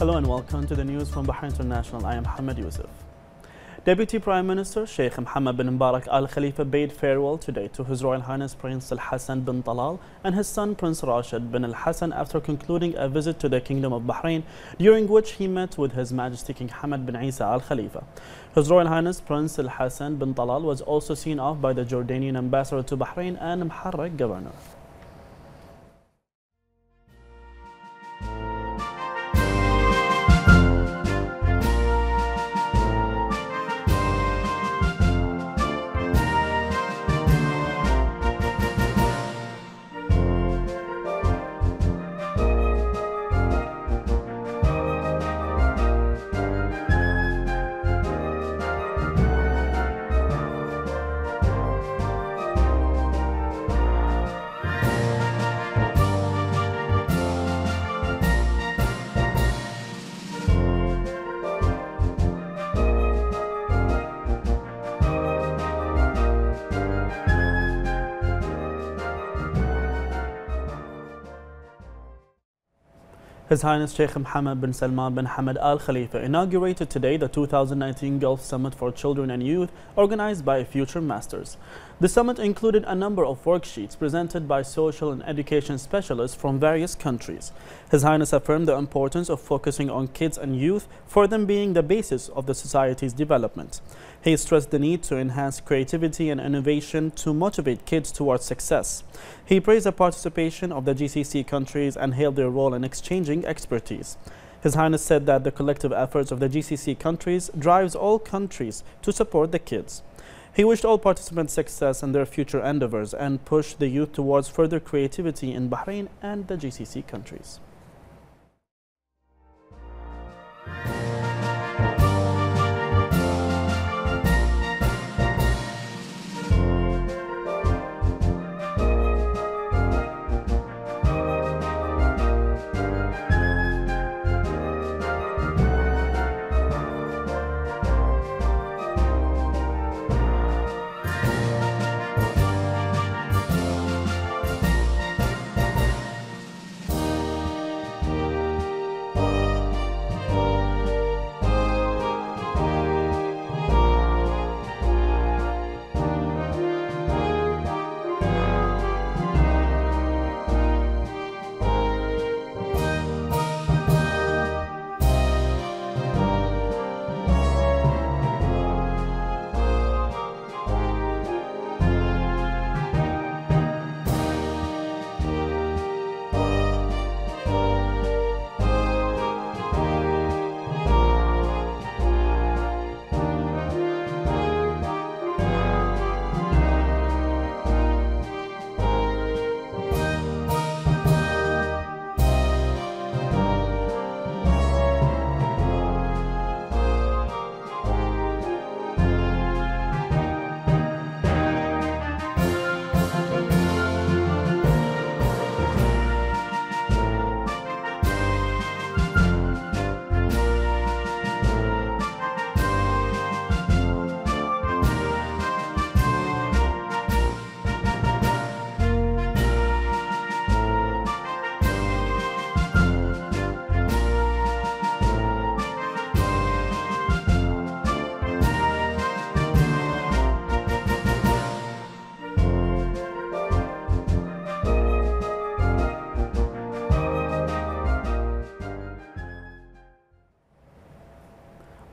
Hello and welcome to the news from Bahrain International. I am Hamad Youssef. Deputy Prime Minister Sheikh Mohammed bin Mubarak Al Khalifa bade farewell today to His Royal Highness Prince Al Hassan bin Talal and his son Prince Rashid bin Al Hassan after concluding a visit to the Kingdom of Bahrain, during which he met with His Majesty King Hamad bin Isa Al Khalifa. His Royal Highness Prince Al Hassan bin Talal was also seen off by the Jordanian ambassador to Bahrain and Muharraq governor. His Highness Sheikh Mohammed bin Salman bin Hamad Al Khalifa inaugurated today the 2019 Gulf Summit for Children and Youth organized by Future Masters. The summit included a number of worksheets presented by social and education specialists from various countries. His Highness affirmed the importance of focusing on kids and youth for them being the basis of the society's development. He stressed the need to enhance creativity and innovation to motivate kids towards success. He praised the participation of the GCC countries and hailed their role in exchanging expertise. His Highness said that the collective efforts of the GCC countries drives all countries to support the kids. He wished all participants success in their future endeavors and pushed the youth towards further creativity in Bahrain and the GCC countries.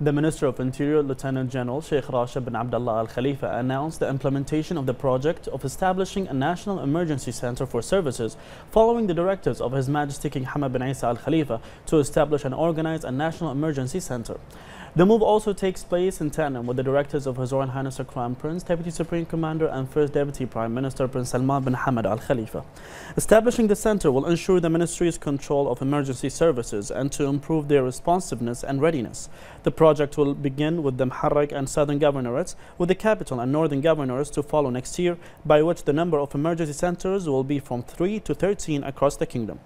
The Minister of Interior, Lieutenant General Sheikh Rashid bin Abdullah Al Khalifa, announced the implementation of the project of establishing a National Emergency Center for Services following the directives of His Majesty King Hamad bin Isa Al Khalifa to establish and organize a National Emergency Center. The move also takes place in tandem with the directives of His Royal Highness the Crown Prince, Deputy Supreme Commander and First Deputy Prime Minister Prince Salman bin Hamad Al Khalifa. Establishing the center will ensure the ministry's control of emergency services and to improve their responsiveness and readiness. The project will begin with the Muharraq and Southern Governorates, with the capital and Northern Governorates to follow next year, by which the number of emergency centers will be from 3 to 13 across the kingdom.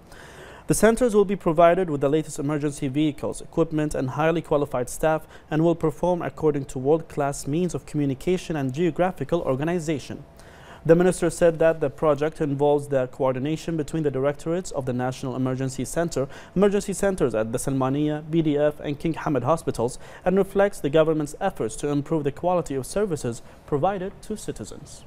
The centers will be provided with the latest emergency vehicles, equipment, and highly qualified staff and will perform according to world-class means of communication and geographical organization. The minister said that the project involves the coordination between the directorates of the National Emergency Center, emergency centers at the Salmania, BDF and King Hamad hospitals and reflects the government's efforts to improve the quality of services provided to citizens.